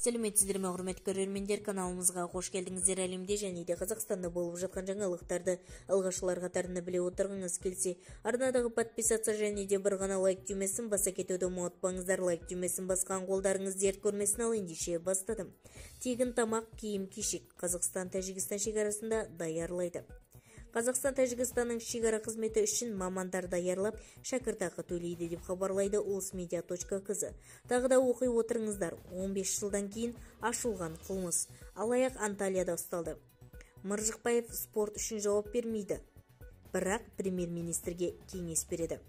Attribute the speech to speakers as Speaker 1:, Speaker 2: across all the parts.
Speaker 1: сәлеметсіздер ме құрметті көрермендер? Каналымызға қош келдіңіздер. Әлемде және де қазақстанда болып жатқан жаңалықтарды алғашқылар қатарында біле отырғыңыз келсе арнадағы подписаться және де бір ғана лайк түймесін баса кетуді ұмытпаңыздар. Лайк түймесін басқан қолдарыңыз дерт көрмесін ал ендеше бастадым. Тегін тамақ киім кешек. Қазақстан тәжікстан шекарасында даярлайды. Қазақстан тәжікстанның шекара қызметі үшін мамандар даярлап шәкіртақы төлейді деп хабарлайды улусмедиа кз. Тағы да оқи отырыңыздар. 15 жылдан кейін ашылған қылмыс. Алаяқ анталияда ұсталды. Мыржықпаев спорт үшін жауап бермейді. Бірақ премьер-министрге кеңес береді.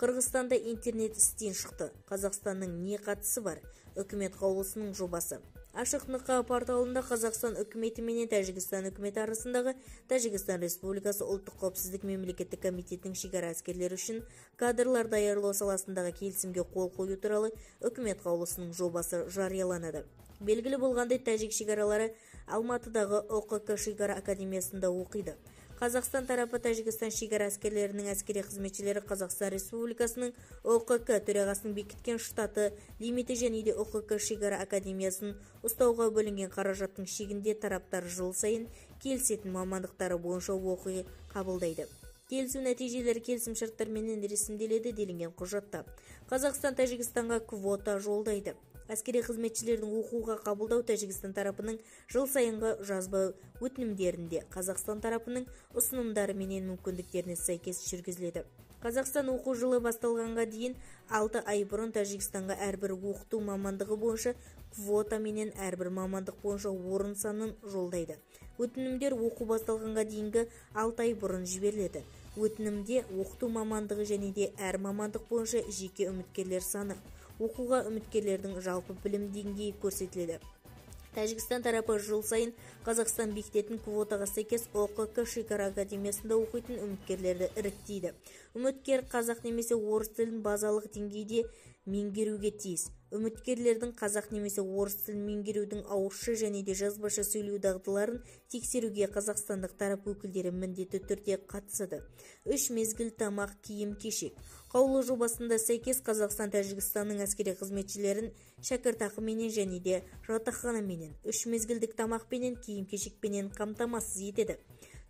Speaker 1: Қырғызстанда интернет істен шықты. Қазақстанның не қатысы бар? Үкімет қаулысының жобасы. Ашық нқ порталында қазақстан үкіметі менен тәжікстан үкіметі арасындағы тәжікстан республикасы ұлттық қауіпсіздік мемлекеттік комитетінің шекара әскерлері үшін кадрлар даярлау саласындағы келісімге қол қою туралы үкімет қаулысының жобасы жарияланады. Белгілі болғандай тәжік шекаралары алматыдағы ұқк шекара академиясында оқиды. Қазақстан тарапы тәжікстан шекара әскерлерінің әскери қызметшілері қазақстан республикасының ұқк төрағасының бекіткен штаты лимиті және де ұқк шекара академиясын ұстауға бөлінген қаражаттың шегінде тараптар жыл сайын келісетін мамандықтары бойынша оқи қабылдайды. Келісу нәтижелері келісімшарттарменен ресімделеді делінген құжатта. Қазақстан тәжікстанға квота жолдайды. Әскери қызметшілердің оқуға қабылдау тәжікстан тарапының жыл сайынғы жазба өтінімдерінде қазақстан тарапының ұсынымдары менен мүмкіндіктеріне сәйкес жүргізіледі. Қазақстан оқу жылы басталғанға дейін 6 ай бұрын тәжікстанға әрбір оқыту мамандығы бойынша квота менен әрбір мамандық бойынша орын санын жолдайды. Өтінімдер оқу басталғанға дейінгі 6 ай бұрын жіберіледі. Өтінімде оқыту мамандығы және де әр мамандық бойынша жеке үміткерлер саны оқуға үміткерлердің жалпы білім деңгейі көрсетіледі. Тәжікстан тарапы жыл сайын қазақстан бекітетін квотаға сәйкес оқк шекара академиясында оқитын үміткерлерді іріктейді. Үміткер қазақ немесе орыс тілін базалық деңгейде меңгеруге тиіс. Үміткерлердің қазақ немесе орыс тілін меңгерудің ауызша және де жазбаша сөйлеу дағдыларын тексеруге қазақстандық тарап өкілдері міндетті түрде қатысады. Үш мезгіл тамақ киім кешек. Қаулы жобасында сәйкес қазақстан тәжікстанның әскери қызметшілерін шәкіртақыменен және де жатақханаменен үш мезгілдік тамақпенен киім кешекпенен қамтамасыз етеді.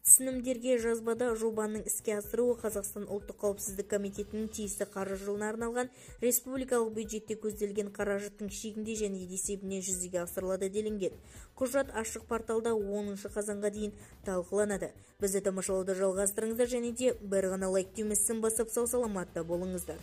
Speaker 1: Түсінімдерге жазбада жобаның іске асыруы қазақстан ұлттық қауіпсіздік комитетінің тиісті қаржы жылына арналған республикалық бюджетте көзделген қаражаттың шегінде және есебінен жүзеге асырылады делінген. Құжат ашық порталда 10 қазанға дейін талқыланады. Бізді тамашалауды жалғастырыңыздар және де бір ғана лайк түймесін басып сау саламатта болыңыздар.